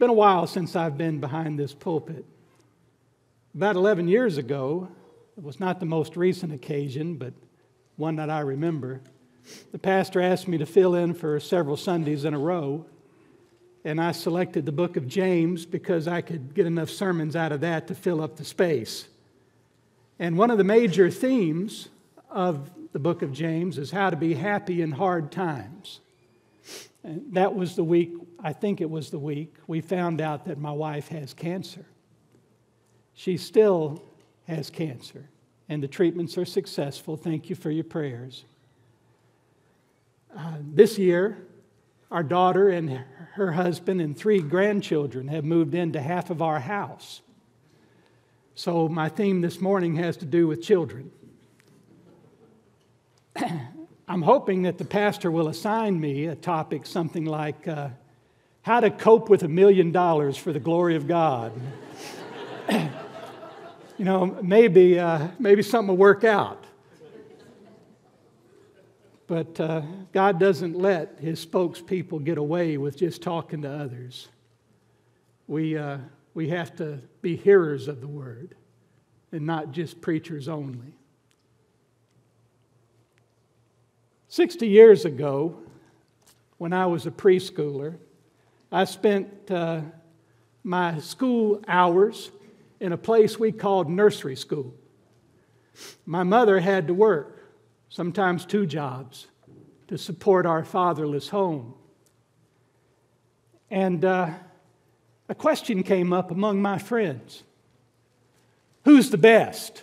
been a while since I've been behind this pulpit. About 11 years ago, it was not the most recent occasion, but one that I remember. The pastor asked me to fill in for several Sundays in a row, and I selected the book of James because I could get enough sermons out of that to fill up the space. And one of the major themes of the book of James is how to be happy in hard times. And that was the week, I think it was the week, we found out that my wife has cancer. She still has cancer, and the treatments are successful. Thank you for your prayers. Uh, this year, our daughter and her husband and three grandchildren have moved into half of our house. So, my theme this morning has to do with children. I'm hoping that the pastor will assign me a topic something like uh, how to cope with a million dollars for the glory of God. you know, maybe, uh, maybe something will work out. But uh, God doesn't let his spokespeople get away with just talking to others. We, uh, we have to be hearers of the word and not just preachers only. 60 years ago, when I was a preschooler, I spent uh, my school hours in a place we called nursery school. My mother had to work, sometimes two jobs, to support our fatherless home. And uh, a question came up among my friends Who's the best?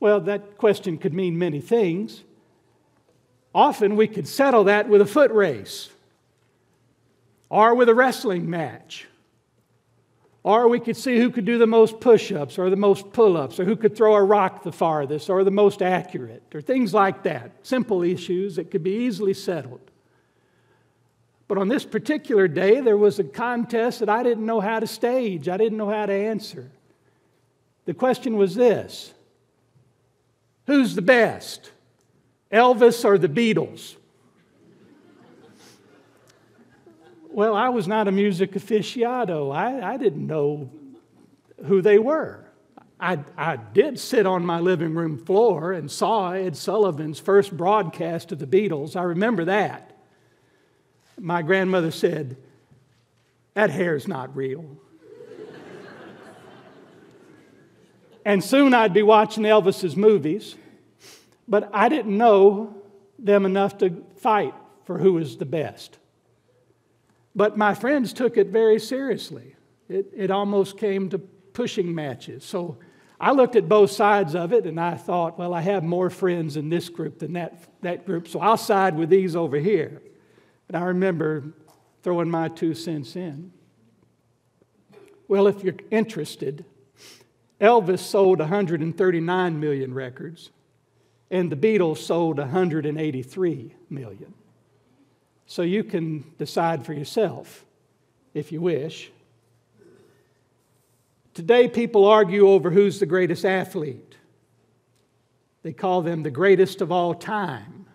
Well, that question could mean many things. Often we could settle that with a foot race or with a wrestling match. Or we could see who could do the most push ups or the most pull ups or who could throw a rock the farthest or the most accurate or things like that. Simple issues that could be easily settled. But on this particular day, there was a contest that I didn't know how to stage, I didn't know how to answer. The question was this Who's the best? Elvis or the Beatles? Well, I was not a music aficionado. I, I didn't know who they were. I, I did sit on my living room floor and saw Ed Sullivan's first broadcast of the Beatles. I remember that. My grandmother said, That hair's not real. and soon I'd be watching Elvis's movies but I didn't know them enough to fight for who was the best. But my friends took it very seriously. It, it almost came to pushing matches. So I looked at both sides of it and I thought, well, I have more friends in this group than that, that group, so I'll side with these over here. And I remember throwing my two cents in. Well, if you're interested, Elvis sold 139 million records and the Beatles sold 183 million. So you can decide for yourself if you wish. Today, people argue over who's the greatest athlete. They call them the greatest of all time.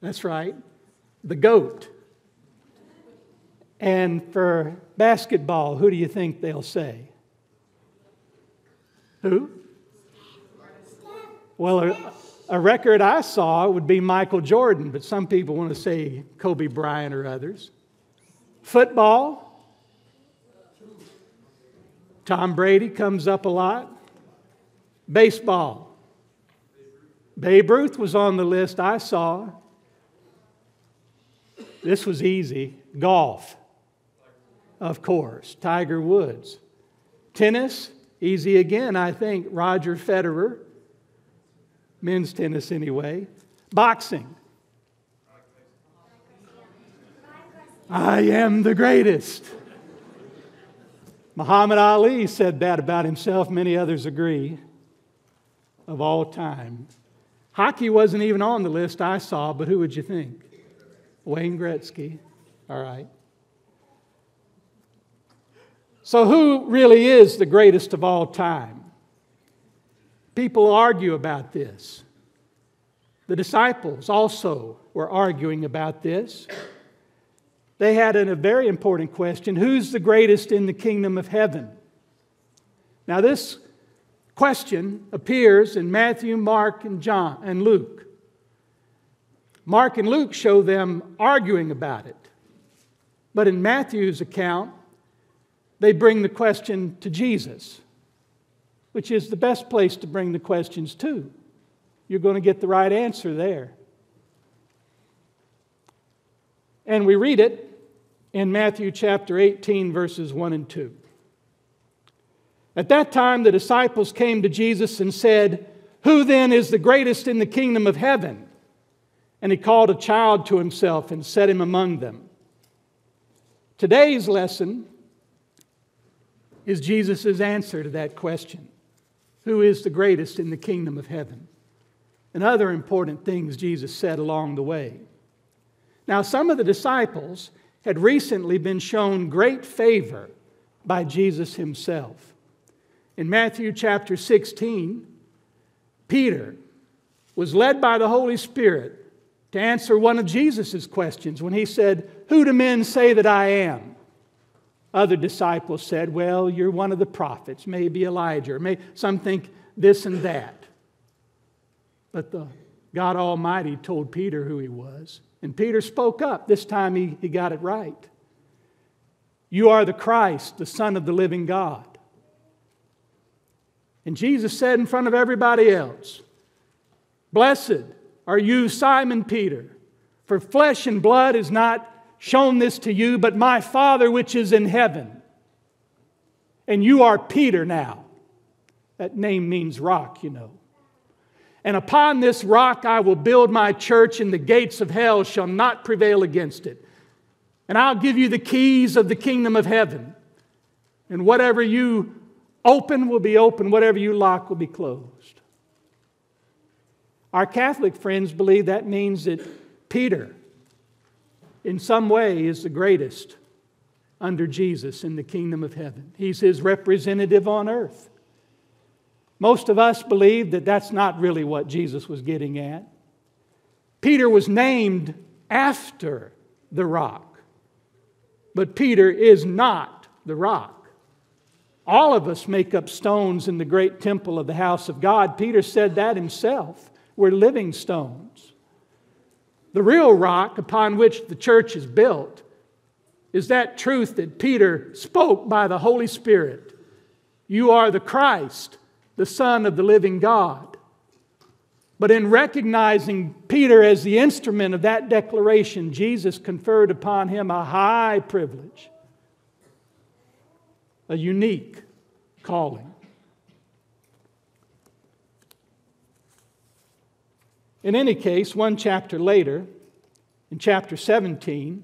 That's right, the GOAT. And for basketball, who do you think they'll say? Who? Well, uh, a record I saw would be Michael Jordan, but some people want to say Kobe Bryant or others. Football, Tom Brady comes up a lot. Baseball, Babe Ruth was on the list I saw. This was easy. Golf, of course, Tiger Woods. Tennis, easy again, I think, Roger Federer men's tennis anyway. Boxing. I am the greatest. Muhammad Ali said that about himself. Many others agree. Of all time. Hockey wasn't even on the list I saw, but who would you think? Wayne Gretzky. All right. So, who really is the greatest of all time? People argue about this. The disciples also were arguing about this. they had a very important question Who's the greatest in the kingdom of heaven? Now, this question appears in Matthew, Mark, and John and Luke. Mark and Luke show them arguing about it. But in Matthew's account, they bring the question to Jesus, which is the best place to bring the questions to. You're going to get the right answer there. And we read it in Matthew chapter 18, verses 1 and 2. At that time, the disciples came to Jesus and said, Who then is the greatest in the kingdom of heaven? And he called a child to himself and set him among them. Today's lesson is Jesus' answer to that question Who is the greatest in the kingdom of heaven? And other important things Jesus said along the way. Now, some of the disciples had recently been shown great favor by Jesus himself. In Matthew chapter 16, Peter was led by the Holy Spirit to answer one of Jesus' questions when he said, Who do men say that I am? Other disciples said, Well, you're one of the prophets, maybe Elijah, may, some think this and that. But the God Almighty told Peter who he was. And Peter spoke up. This time he, he got it right. You are the Christ, the Son of the living God. And Jesus said in front of everybody else, Blessed are you, Simon Peter, for flesh and blood has not shown this to you, but my Father which is in heaven. And you are Peter now. That name means rock, you know. And upon this rock I will build my church, and the gates of hell shall not prevail against it. And I'll give you the keys of the kingdom of heaven. And whatever you open will be open, whatever you lock will be closed. Our Catholic friends believe that means that Peter, in some way, is the greatest under Jesus in the kingdom of heaven. He's his representative on earth. Most of us believe that that's not really what Jesus was getting at. Peter was named after the rock, but Peter is not the rock. All of us make up stones in the great temple of the house of God. Peter said that himself. We're living stones. The real rock upon which the church is built is that truth that Peter spoke by the Holy Spirit. You are the Christ, the Son of the living God. But in recognizing Peter as the instrument of that declaration, Jesus conferred upon him a high privilege, a unique calling. In any case, one chapter later, in chapter 17,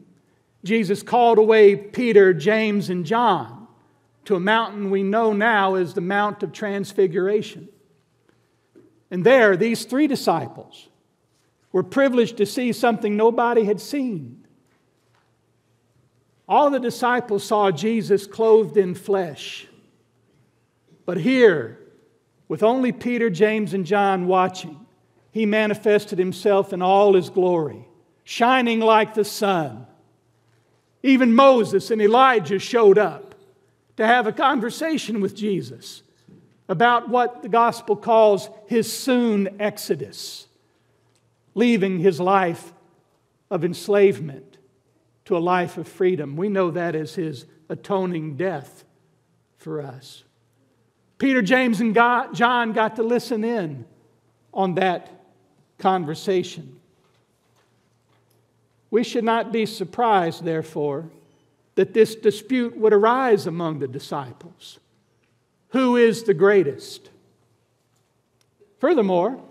Jesus called away Peter, James, and John to a mountain we know now as the Mount of Transfiguration. And there, these three disciples were privileged to see something nobody had seen. All the disciples saw Jesus clothed in flesh. But here, with only Peter, James, and John watching, he manifested himself in all his glory, shining like the sun. Even Moses and Elijah showed up to have a conversation with Jesus about what the gospel calls his soon exodus, leaving his life of enslavement to a life of freedom. We know that as his atoning death for us. Peter, James, and John got to listen in on that conversation. We should not be surprised, therefore, that this dispute would arise among the disciples. Who is the greatest? Furthermore,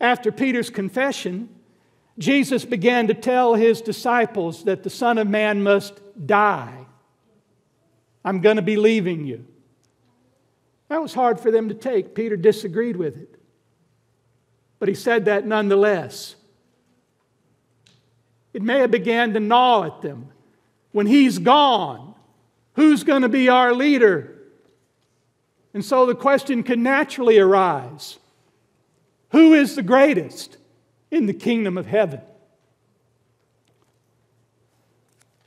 after Peter's confession, Jesus began to tell his disciples that the Son of Man must die. I'm going to be leaving you. That was hard for them to take. Peter disagreed with it. But he said that nonetheless. It may have began to gnaw at them when he's gone, who's going to be our leader? And so the question can naturally arise Who is the greatest in the kingdom of heaven?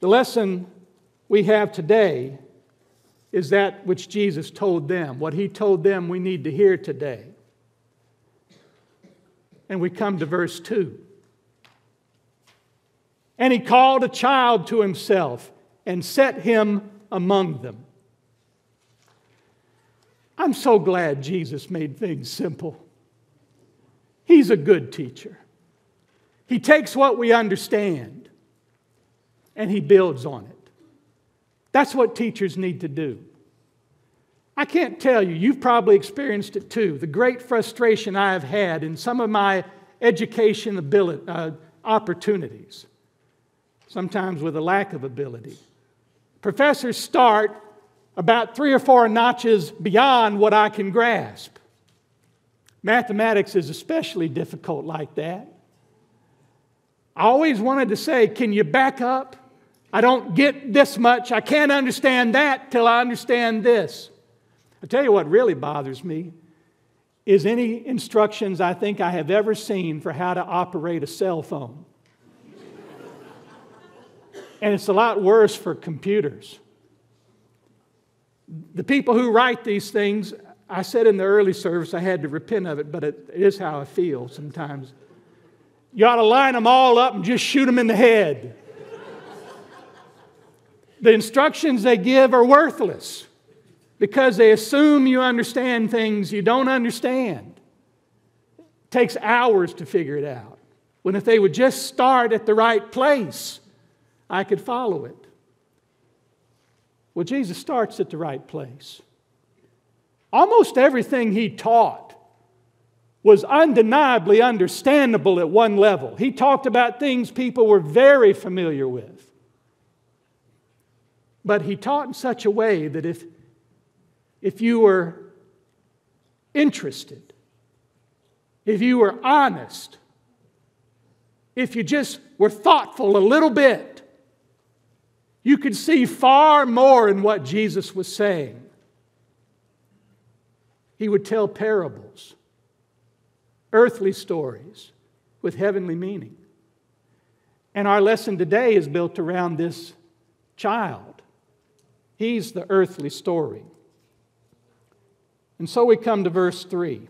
The lesson we have today is that which Jesus told them, what he told them we need to hear today. And we come to verse 2. And he called a child to himself and set him among them. I'm so glad Jesus made things simple. He's a good teacher. He takes what we understand and he builds on it. That's what teachers need to do. I can't tell you, you've probably experienced it too, the great frustration I have had in some of my education ability, uh, opportunities, sometimes with a lack of ability. Professors start about three or four notches beyond what I can grasp. Mathematics is especially difficult like that. I always wanted to say, Can you back up? I don't get this much. I can't understand that till I understand this. I tell you what really bothers me is any instructions I think I have ever seen for how to operate a cell phone. and it's a lot worse for computers. The people who write these things, I said in the early service I had to repent of it, but it is how I feel sometimes. You ought to line them all up and just shoot them in the head. the instructions they give are worthless because they assume you understand things you don't understand. It takes hours to figure it out. When if they would just start at the right place, I could follow it. Well, Jesus starts at the right place. Almost everything he taught was undeniably understandable at one level. He talked about things people were very familiar with. But he taught in such a way that if if you were interested, if you were honest, if you just were thoughtful a little bit, you could see far more in what Jesus was saying. He would tell parables, earthly stories with heavenly meaning. And our lesson today is built around this child. He's the earthly story. And so we come to verse 3.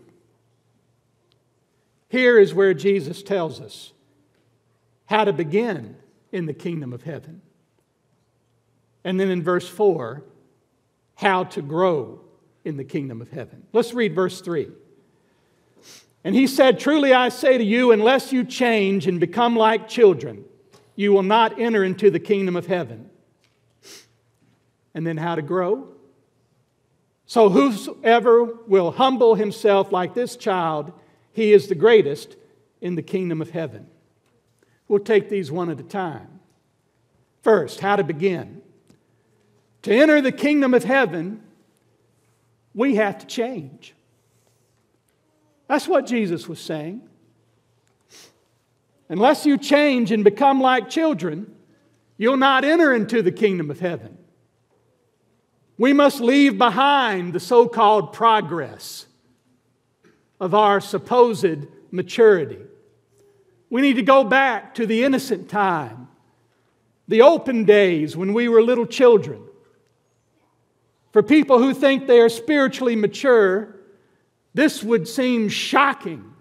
Here is where Jesus tells us how to begin in the kingdom of heaven. And then in verse 4, how to grow in the kingdom of heaven. Let's read verse 3. And he said, Truly I say to you, unless you change and become like children, you will not enter into the kingdom of heaven. And then how to grow? So, whosoever will humble himself like this child, he is the greatest in the kingdom of heaven. We'll take these one at a time. First, how to begin. To enter the kingdom of heaven, we have to change. That's what Jesus was saying. Unless you change and become like children, you'll not enter into the kingdom of heaven. We must leave behind the so called progress of our supposed maturity. We need to go back to the innocent time, the open days when we were little children. For people who think they are spiritually mature, this would seem shocking.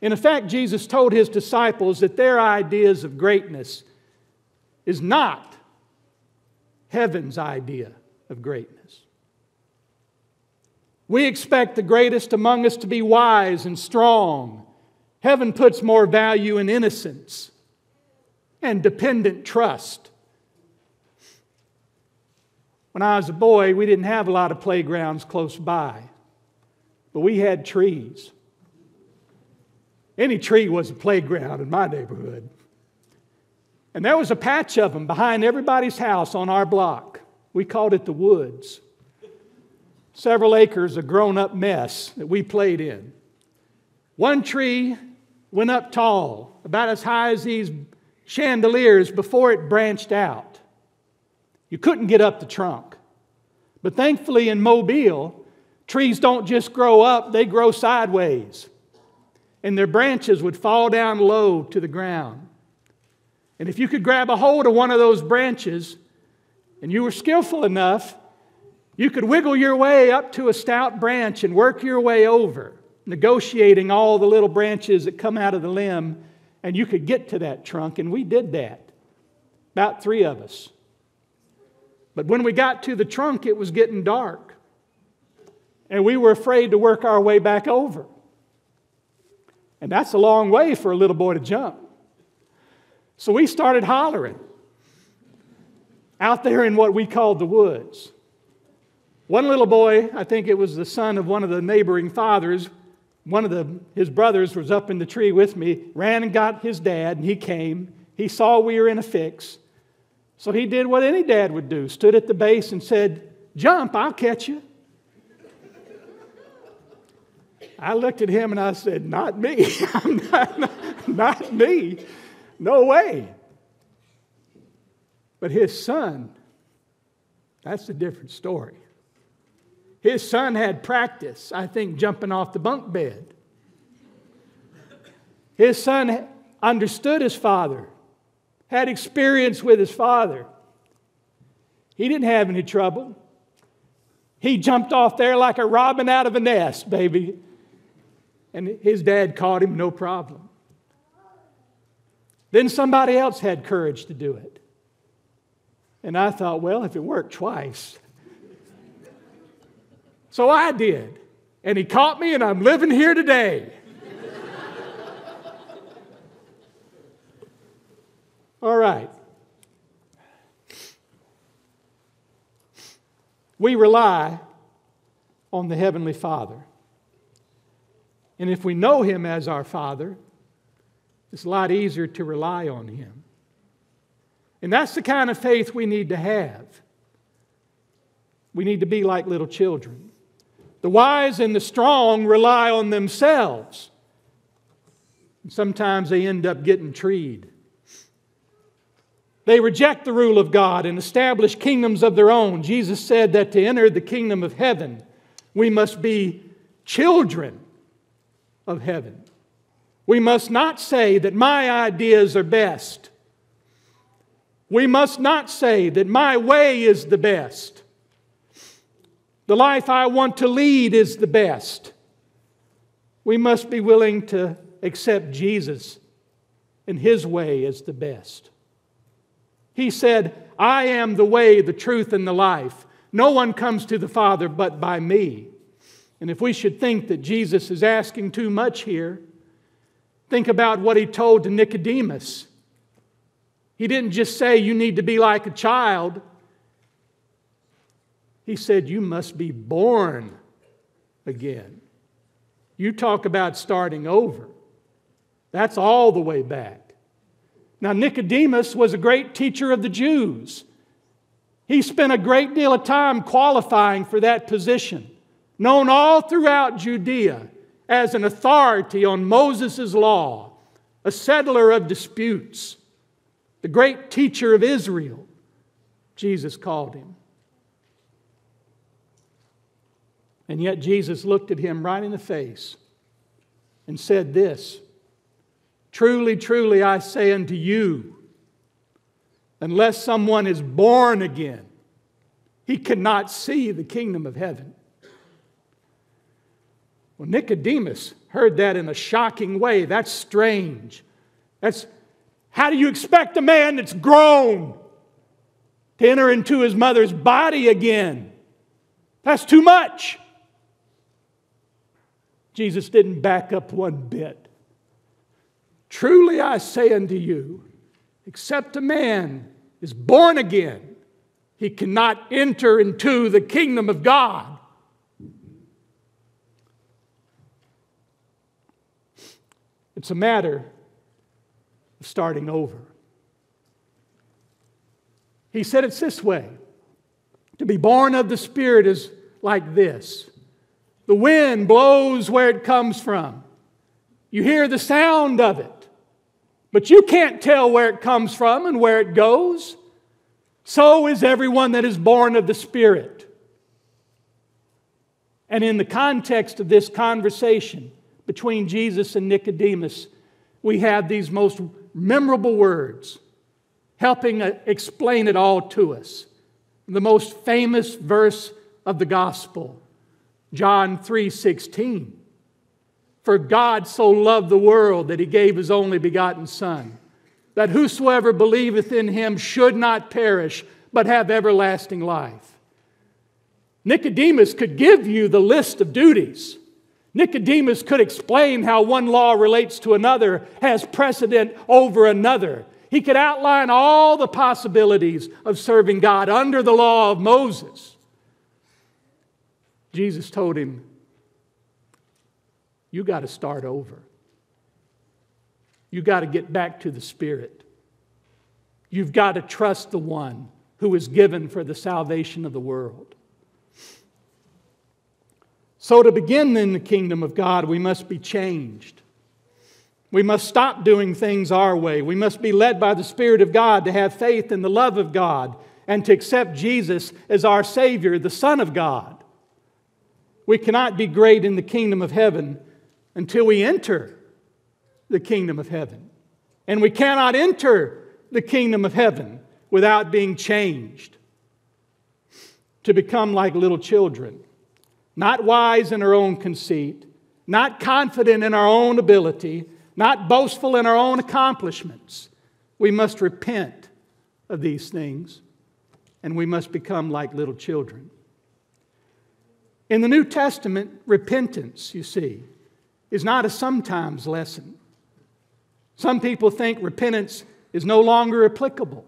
In effect, Jesus told his disciples that their ideas of greatness is not heaven's idea of greatness. We expect the greatest among us to be wise and strong. Heaven puts more value in innocence and dependent trust. When I was a boy, we didn't have a lot of playgrounds close by, but we had trees. Any tree was a playground in my neighborhood. And there was a patch of them behind everybody's house on our block. We called it the woods. Several acres of grown up mess that we played in. One tree went up tall, about as high as these chandeliers before it branched out. You couldn't get up the trunk. But thankfully, in Mobile, trees don't just grow up, they grow sideways. And their branches would fall down low to the ground. And if you could grab a hold of one of those branches and you were skillful enough, you could wiggle your way up to a stout branch and work your way over, negotiating all the little branches that come out of the limb, and you could get to that trunk. And we did that, about three of us. But when we got to the trunk, it was getting dark. And we were afraid to work our way back over. And that's a long way for a little boy to jump. So we started hollering out there in what we called the woods. One little boy, I think it was the son of one of the neighboring fathers, one of the, his brothers was up in the tree with me, ran and got his dad, and he came. He saw we were in a fix. So he did what any dad would do stood at the base and said, Jump, I'll catch you. I looked at him and I said, Not me. not, not, not me. No way. But his son, that's a different story. His son had practice, I think, jumping off the bunk bed. His son understood his father had experience with his father. He didn't have any trouble. He jumped off there like a robin out of a nest, baby. And his dad caught him, no problem. Then somebody else had courage to do it. And I thought, well, if it worked twice. so I did. And he caught me, and I'm living here today. All right. We rely on the Heavenly Father. And if we know Him as our Father, it's a lot easier to rely on Him. And that's the kind of faith we need to have. We need to be like little children. The wise and the strong rely on themselves. And sometimes they end up getting treed. They reject the rule of God and establish kingdoms of their own. Jesus said that to enter the kingdom of heaven, we must be children of heaven. We must not say that my ideas are best. We must not say that my way is the best. The life I want to lead is the best. We must be willing to accept Jesus and His way as the best. He said, I am the way, the truth, and the life. No one comes to the Father but by me. And if we should think that Jesus is asking too much here, think about what he told to Nicodemus. He didn't just say, You need to be like a child. He said, You must be born again. You talk about starting over. That's all the way back. Now, Nicodemus was a great teacher of the Jews. He spent a great deal of time qualifying for that position, known all throughout Judea as an authority on Moses' law, a settler of disputes, the great teacher of Israel, Jesus called him. And yet Jesus looked at him right in the face and said this Truly, truly, I say unto you, unless someone is born again, he cannot see the kingdom of heaven. Well, Nicodemus heard that in a shocking way. That's strange. That's how do you expect a man that's grown to enter into his mother's body again? That's too much. Jesus didn't back up one bit. Truly I say unto you, except a man is born again, he cannot enter into the kingdom of God. It's a matter of starting over. He said it's this way to be born of the Spirit is like this the wind blows where it comes from, you hear the sound of it. But you can't tell where it comes from and where it goes. So is everyone that is born of the Spirit. And in the context of this conversation between Jesus and Nicodemus, we have these most memorable words helping explain it all to us. The most famous verse of the gospel, John 3:16. For God so loved the world that he gave his only begotten son, that whosoever believeth in him should not perish, but have everlasting life. Nicodemus could give you the list of duties. Nicodemus could explain how one law relates to another, has precedent over another. He could outline all the possibilities of serving God under the law of Moses. Jesus told him, You got to start over. You got to get back to the Spirit. You've got to trust the one who is given for the salvation of the world. So, to begin in the kingdom of God, we must be changed. We must stop doing things our way. We must be led by the Spirit of God to have faith in the love of God and to accept Jesus as our Savior, the Son of God. We cannot be great in the kingdom of heaven until we enter the kingdom of heaven. And we cannot enter the kingdom of heaven without being changed to become like little children not wise in our own conceit, not confident in our own ability, not boastful in our own accomplishments. We must repent of these things and we must become like little children. In the New Testament, repentance, you see, is not a sometimes lesson. Some people think repentance is no longer applicable.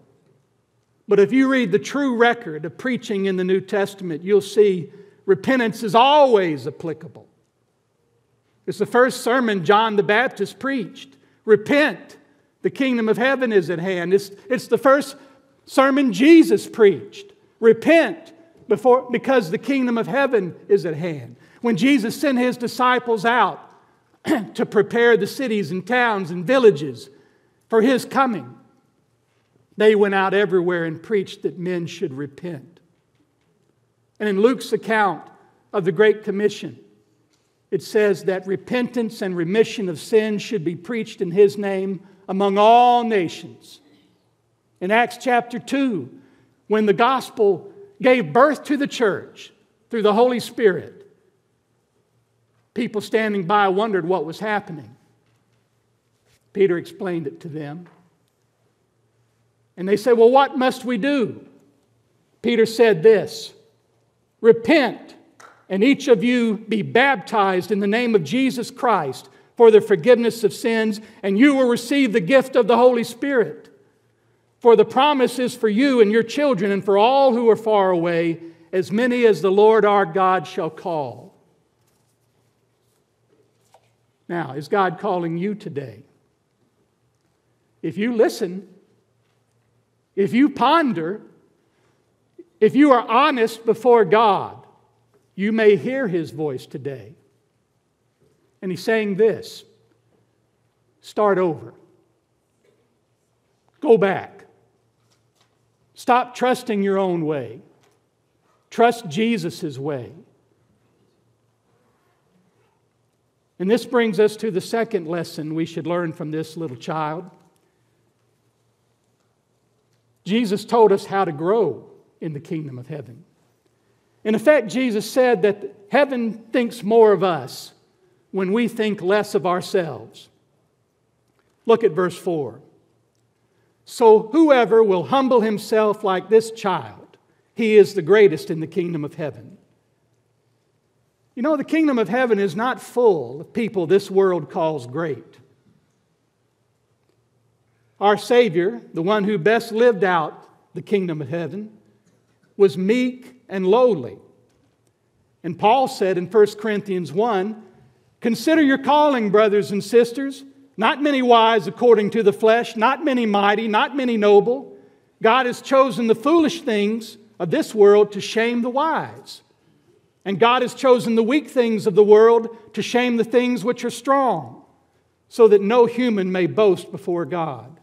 But if you read the true record of preaching in the New Testament, you'll see repentance is always applicable. It's the first sermon John the Baptist preached. Repent, the kingdom of heaven is at hand. It's, it's the first sermon Jesus preached. Repent before, because the kingdom of heaven is at hand. When Jesus sent his disciples out to prepare the cities and towns and villages for his coming, they went out everywhere and preached that men should repent. And in Luke's account of the Great Commission, it says that repentance and remission of sins should be preached in his name among all nations. In Acts chapter 2, when the gospel gave birth to the church through the Holy Spirit, people standing by wondered what was happening. Peter explained it to them. And they said, Well, what must we do? Peter said this Repent, and each of you be baptized in the name of Jesus Christ for the forgiveness of sins, and you will receive the gift of the Holy Spirit. For the promise is for you and your children, and for all who are far away, as many as the Lord our God shall call. Now, is God calling you today? If you listen, if you ponder, if you are honest before God, you may hear his voice today. And he's saying this start over, go back, stop trusting your own way, trust Jesus' way. And this brings us to the second lesson we should learn from this little child. Jesus told us how to grow in the kingdom of heaven. In effect, Jesus said that heaven thinks more of us when we think less of ourselves. Look at verse 4. So whoever will humble himself like this child, he is the greatest in the kingdom of heaven. You know, the kingdom of heaven is not full of people this world calls great. Our Savior, the one who best lived out the kingdom of heaven, was meek and lowly. And Paul said in 1 Corinthians 1 Consider your calling, brothers and sisters. Not many wise according to the flesh, not many mighty, not many noble. God has chosen the foolish things of this world to shame the wise. And God has chosen the weak things of the world to shame the things which are strong, so that no human may boast before God.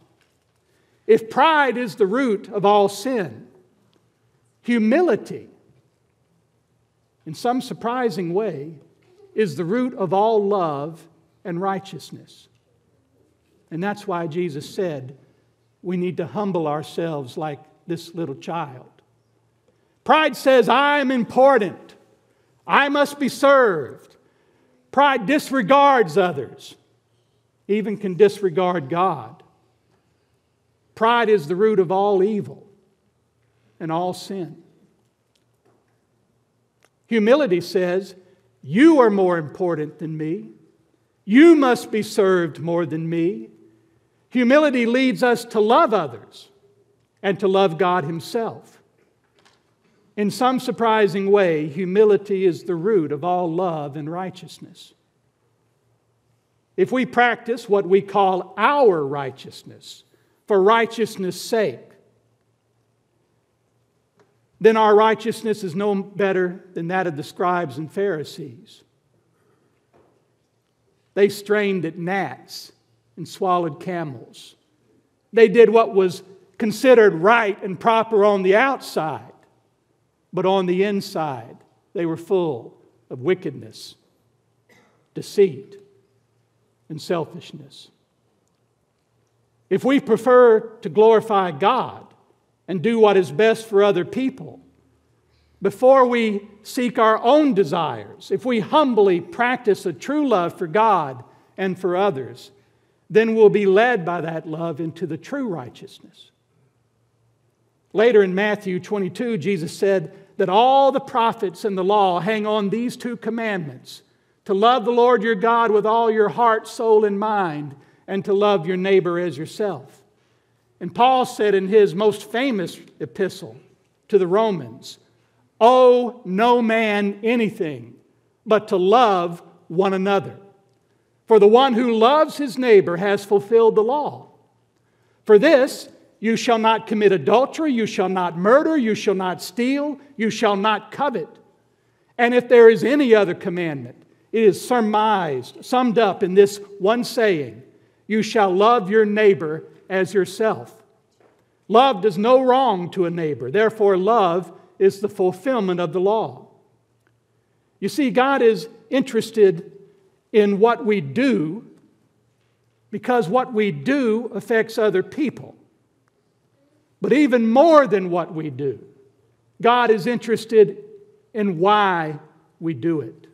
If pride is the root of all sin, Humility, in some surprising way, is the root of all love and righteousness. And that's why Jesus said, we need to humble ourselves like this little child. Pride says, I am important. I must be served. Pride disregards others, even can disregard God. Pride is the root of all evil and all sin. Humility says, You are more important than me. You must be served more than me. Humility leads us to love others and to love God Himself. In some surprising way, humility is the root of all love and righteousness. If we practice what we call our righteousness for righteousness' sake, then our righteousness is no better than that of the scribes and Pharisees. They strained at gnats and swallowed camels. They did what was considered right and proper on the outside, but on the inside, they were full of wickedness, deceit, and selfishness. If we prefer to glorify God and do what is best for other people, before we seek our own desires, if we humbly practice a true love for God and for others, then we'll be led by that love into the true righteousness. Later in Matthew 22, Jesus said that all the prophets and the law hang on these two commandments to love the Lord your God with all your heart, soul, and mind, and to love your neighbor as yourself. And Paul said in his most famous epistle to the Romans, Owe no man anything but to love one another. For the one who loves his neighbor has fulfilled the law. For this, you shall not commit adultery, you shall not murder, you shall not steal, you shall not covet. And if there is any other commandment, it is surmised, summed up in this one saying You shall love your neighbor as yourself. Love does no wrong to a neighbor, therefore, love is the fulfillment of the law. You see, God is interested in what we do because what we do affects other people. But even more than what we do, God is interested in why we do it.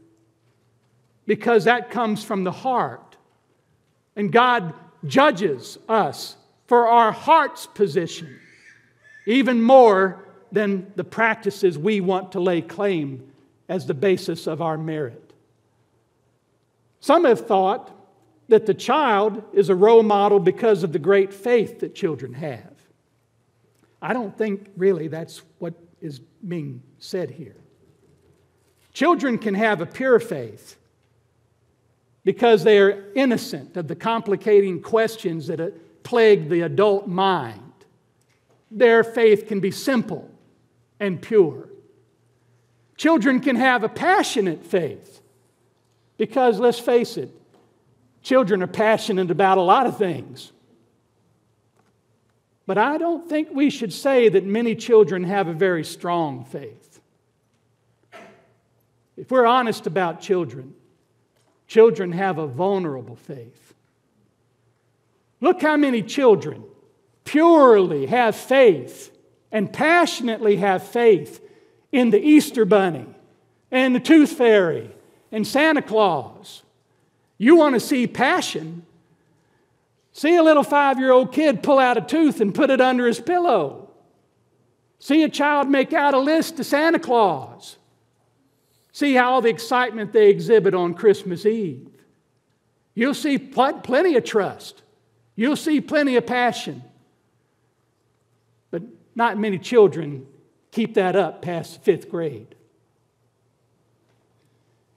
Because that comes from the heart. And God judges us for our heart's position, even more than the practices we want to lay claim as the basis of our merit. Some have thought that the child is a role model because of the great faith that children have. I don't think really that's what is being said here. Children can have a pure faith because they are innocent of the complicating questions that plague the adult mind. Their faith can be simple and pure. Children can have a passionate faith because, let's face it, children are passionate about a lot of things. But I don't think we should say that many children have a very strong faith. If we're honest about children, children have a vulnerable faith. Look how many children purely have faith and passionately have faith in the Easter Bunny and the Tooth Fairy and Santa Claus. You want to see passion? See a little five year old kid pull out a tooth and put it under his pillow. See a child make out a list to Santa Claus. See how all the excitement they exhibit on Christmas Eve. You'll see pl- plenty of trust. You'll see plenty of passion. But not many children keep that up past fifth grade.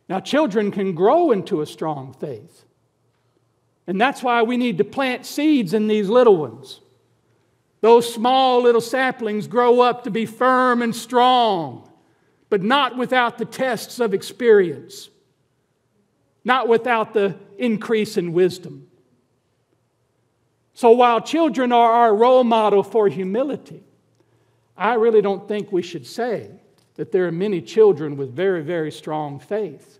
Now, children can grow into a strong faith. And that's why we need to plant seeds in these little ones. Those small little saplings grow up to be firm and strong, but not without the tests of experience, not without the increase in wisdom. So while children are our role model for humility, I really don't think we should say that there are many children with very, very strong faith.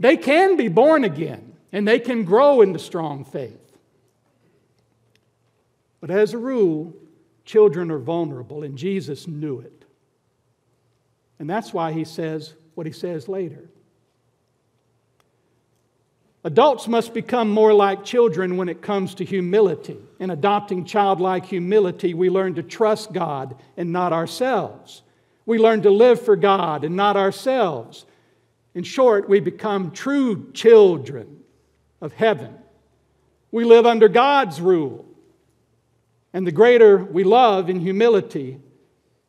They can be born again and they can grow into strong faith. But as a rule, children are vulnerable, and Jesus knew it. And that's why he says what he says later. Adults must become more like children when it comes to humility. In adopting childlike humility, we learn to trust God and not ourselves. We learn to live for God and not ourselves. In short, we become true children of heaven. We live under God's rule. And the greater we love in humility,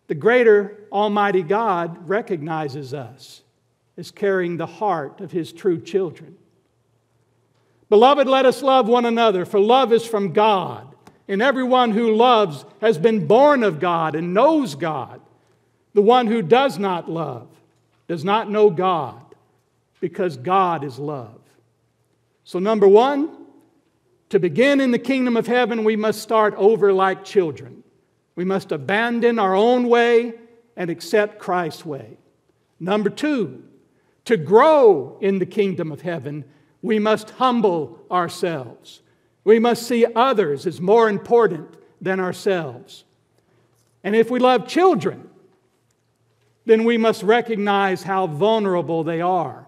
the greater Almighty God recognizes us as carrying the heart of His true children. Beloved, let us love one another, for love is from God. And everyone who loves has been born of God and knows God. The one who does not love does not know God, because God is love. So, number one, to begin in the kingdom of heaven, we must start over like children. We must abandon our own way and accept Christ's way. Number two, to grow in the kingdom of heaven, we must humble ourselves. We must see others as more important than ourselves. And if we love children, then we must recognize how vulnerable they are.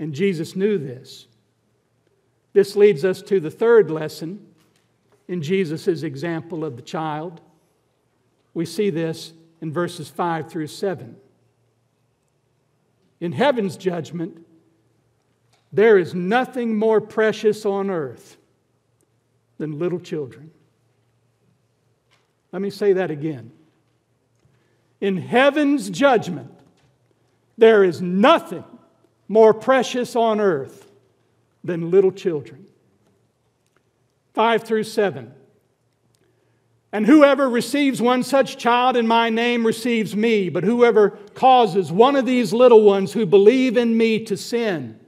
And Jesus knew this. This leads us to the third lesson in Jesus' example of the child. We see this in verses 5 through 7. In heaven's judgment, there is nothing more precious on earth than little children. Let me say that again. In heaven's judgment, there is nothing more precious on earth than little children. 5 through 7. And whoever receives one such child in my name receives me, but whoever causes one of these little ones who believe in me to sin,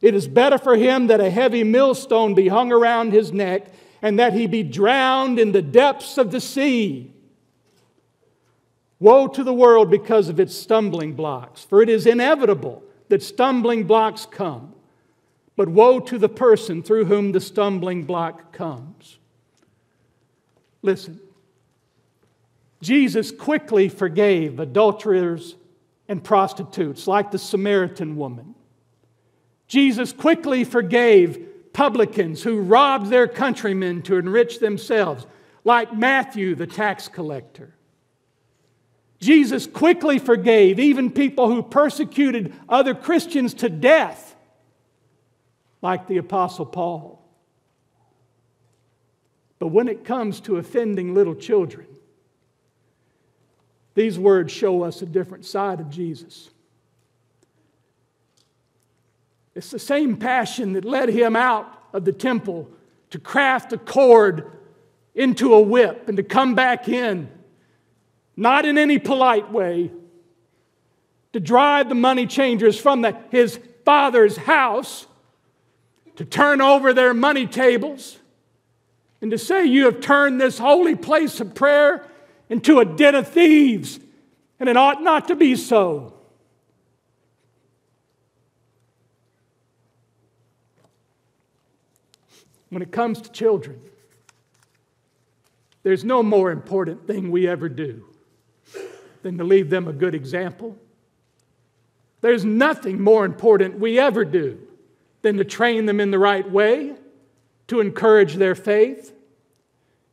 it is better for him that a heavy millstone be hung around his neck and that he be drowned in the depths of the sea. Woe to the world because of its stumbling blocks, for it is inevitable that stumbling blocks come. But woe to the person through whom the stumbling block comes. Listen, Jesus quickly forgave adulterers and prostitutes like the Samaritan woman. Jesus quickly forgave publicans who robbed their countrymen to enrich themselves, like Matthew, the tax collector. Jesus quickly forgave even people who persecuted other Christians to death, like the Apostle Paul. But when it comes to offending little children, these words show us a different side of Jesus. It's the same passion that led him out of the temple to craft a cord into a whip and to come back in, not in any polite way, to drive the money changers from the, his father's house, to turn over their money tables, and to say, You have turned this holy place of prayer into a den of thieves, and it ought not to be so. When it comes to children, there's no more important thing we ever do than to leave them a good example. There's nothing more important we ever do than to train them in the right way, to encourage their faith.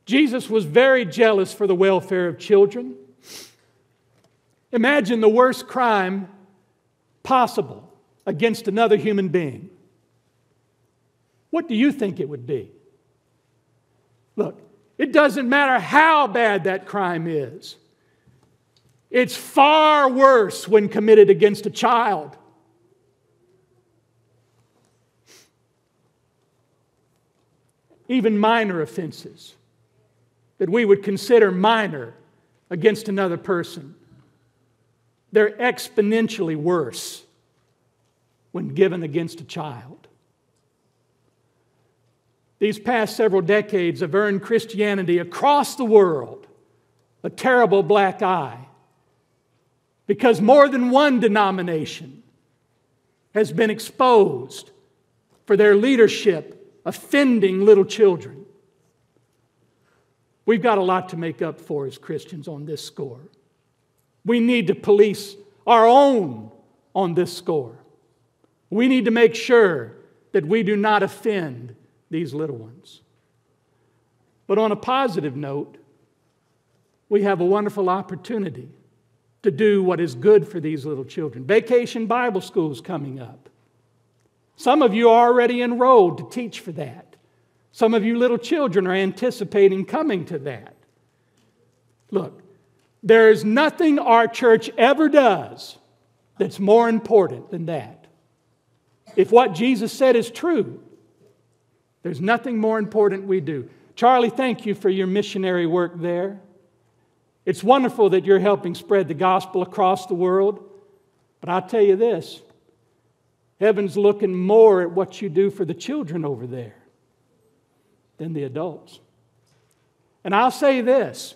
Jesus was very jealous for the welfare of children. Imagine the worst crime possible against another human being what do you think it would be? Look, it doesn't matter how bad that crime is. It's far worse when committed against a child. Even minor offenses that we would consider minor against another person, they're exponentially worse when given against a child. These past several decades have earned Christianity across the world a terrible black eye because more than one denomination has been exposed for their leadership offending little children. We've got a lot to make up for as Christians on this score. We need to police our own on this score. We need to make sure that we do not offend these little ones. But on a positive note, we have a wonderful opportunity to do what is good for these little children. Vacation Bible School is coming up. Some of you are already enrolled to teach for that. Some of you little children are anticipating coming to that. Look, there is nothing our church ever does that's more important than that. If what Jesus said is true, there's nothing more important we do. Charlie, thank you for your missionary work there. It's wonderful that you're helping spread the gospel across the world. But I'll tell you this heaven's looking more at what you do for the children over there than the adults. And I'll say this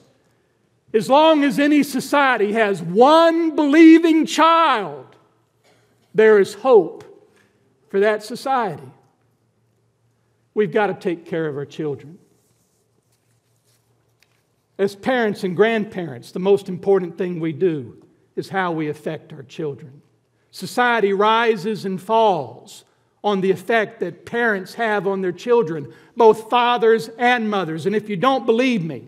as long as any society has one believing child, there is hope for that society. We've got to take care of our children. As parents and grandparents, the most important thing we do is how we affect our children. Society rises and falls on the effect that parents have on their children, both fathers and mothers. And if you don't believe me,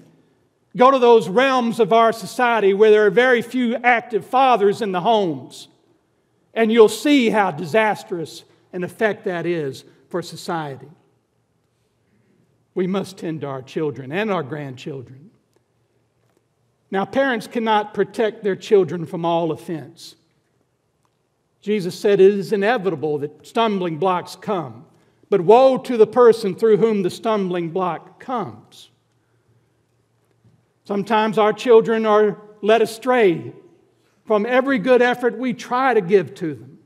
go to those realms of our society where there are very few active fathers in the homes, and you'll see how disastrous an effect that is for society. We must tend to our children and our grandchildren. Now, parents cannot protect their children from all offense. Jesus said it is inevitable that stumbling blocks come, but woe to the person through whom the stumbling block comes. Sometimes our children are led astray from every good effort we try to give to them.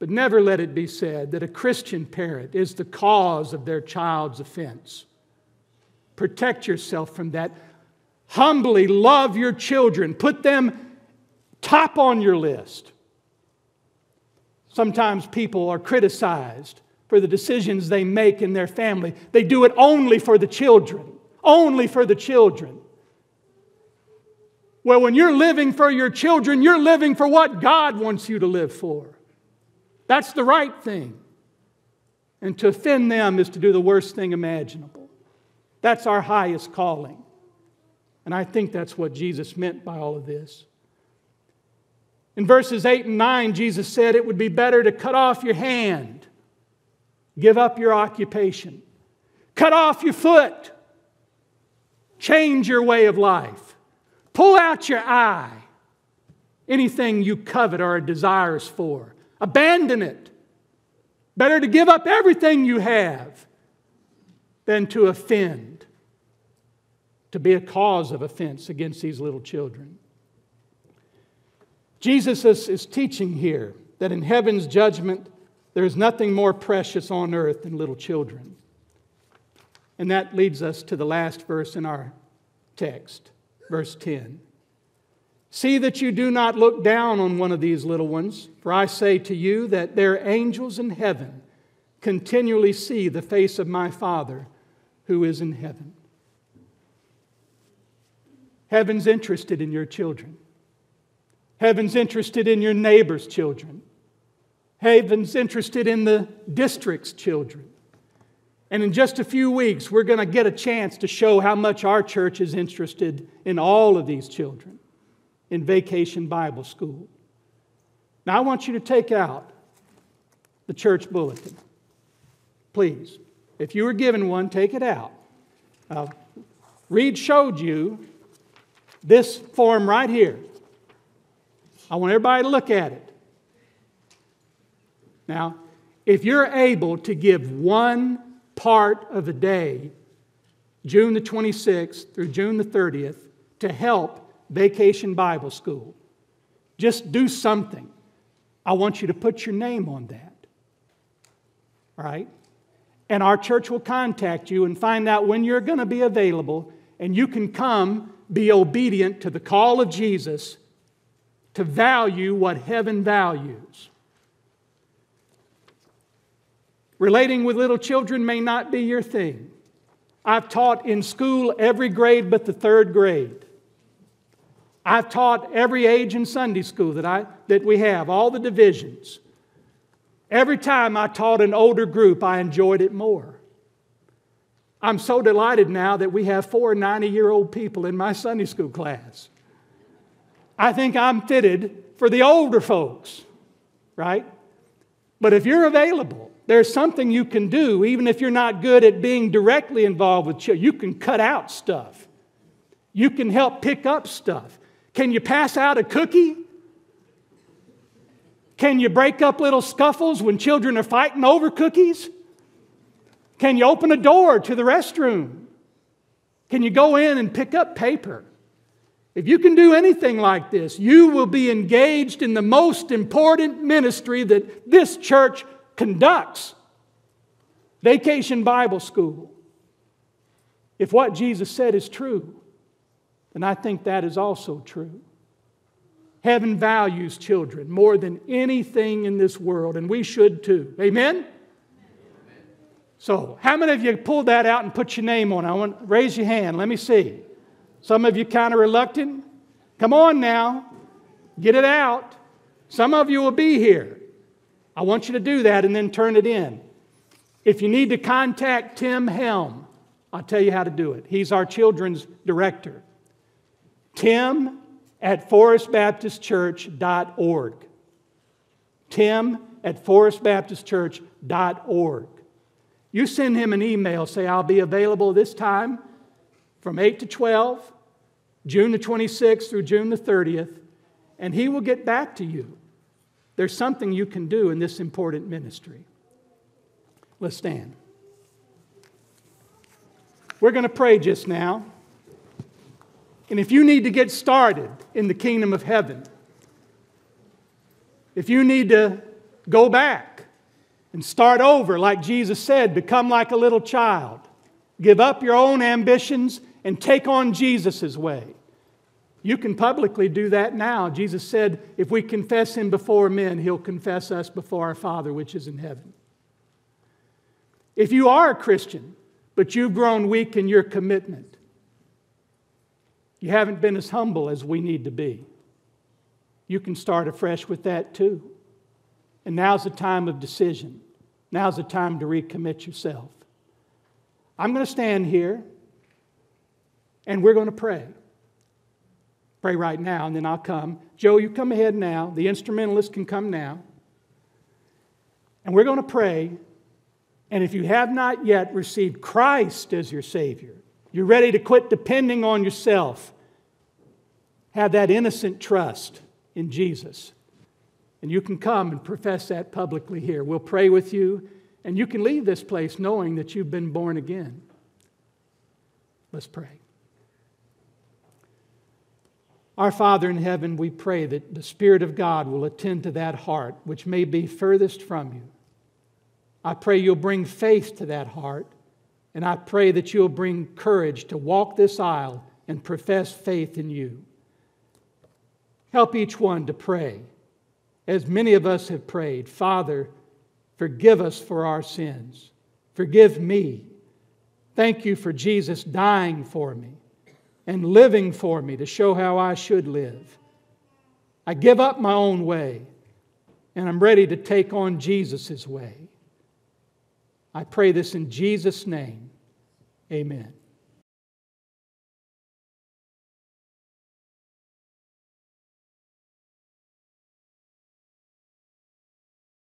But never let it be said that a Christian parent is the cause of their child's offense. Protect yourself from that Humbly love your children, put them top on your list. Sometimes people are criticized for the decisions they make in their family. They do it only for the children, only for the children. Well, when you're living for your children, you're living for what God wants you to live for. That's the right thing. And to offend them is to do the worst thing imaginable. That's our highest calling. And I think that's what Jesus meant by all of this. In verses 8 and 9, Jesus said it would be better to cut off your hand, give up your occupation, cut off your foot, change your way of life, pull out your eye, anything you covet or are desirous for, abandon it. Better to give up everything you have than to offend to be a cause of offense against these little children. Jesus is, is, teaching here that in heaven's judgment, there is nothing more precious on earth than little children. And that leads us to the last verse in our text, verse 10. See that you do not look down on one of these little ones, for I say to you that their angels in heaven continually see the face of my Father who is in heaven. Heaven's interested in your children. Heaven's interested in your neighbor's children. Heaven's interested in the district's children. And in just a few weeks, we're going to get a chance to show how much our church is interested in all of these children in Vacation Bible School. Now, I want you to take out the church bulletin. Please. If you were given one, take it out. Uh, Reed showed you this form right here. I want everybody to look at it. Now, if you're able to give one part of the day, June the 26th through June the 30th, to help Vacation Bible School, just do something. I want you to put your name on that. All right? And our church will contact you and find out when you're going to be available, and you can come be obedient to the call of Jesus to value what heaven values. Relating with little children may not be your thing. I've taught in school every grade but the third grade. I've taught every age in Sunday school that, I, that we have, all the divisions. Every time I taught an older group, I enjoyed it more. I'm so delighted now that we have four 90 year old people in my Sunday school class. I think I'm fitted for the older folks, right? But if you're available, there's something you can do, even if you're not good at being directly involved with children. You can cut out stuff, you can help pick up stuff. Can you pass out a cookie? Can you break up little scuffles when children are fighting over cookies? Can you open a door to the restroom? Can you go in and pick up paper? If you can do anything like this, you will be engaged in the most important ministry that this church conducts Vacation Bible School. If what Jesus said is true, then I think that is also true. Heaven values children more than anything in this world, and we should too. Amen? So, how many of you pulled that out and put your name on? I want raise your hand. Let me see. Some of you kind of reluctant. Come on now. Get it out. Some of you will be here. I want you to do that and then turn it in. If you need to contact Tim Helm, I'll tell you how to do it. He's our children's director. Tim at forestbaptistchurch.org. Tim at forestbaptistchurch.org. You send him an email, say, I'll be available this time from 8 to 12, June the 26th through June the 30th, and he will get back to you. There's something you can do in this important ministry. Let's stand. We're going to pray just now. And if you need to get started in the kingdom of heaven, if you need to go back and start over, like Jesus said, become like a little child, give up your own ambitions and take on Jesus' way. You can publicly do that now. Jesus said, if we confess him before men, he'll confess us before our Father which is in heaven. If you are a Christian, but you've grown weak in your commitment, you haven't been as humble as we need to be. You can start afresh with that too. And now's the time of decision. Now's the time to recommit yourself. I'm going to stand here and we're going to pray. Pray right now, and then I'll come. Joe, you come ahead now. The instrumentalist can come now. And we're going to pray. And if you have not yet received Christ as your Savior, you're ready to quit depending on yourself. Have that innocent trust in Jesus. And you can come and profess that publicly here. We'll pray with you, and you can leave this place knowing that you've been born again. Let's pray. Our Father in heaven, we pray that the Spirit of God will attend to that heart which may be furthest from you. I pray you'll bring faith to that heart and I pray that you'll bring courage to walk this aisle and profess faith in you. Help each one to pray, as many of us have prayed Father, forgive us for our sins. Forgive me. Thank you for Jesus dying for me and living for me to show how I should live. I give up my own way and I'm ready to take on Jesus' way. I pray this in Jesus' name. Amen.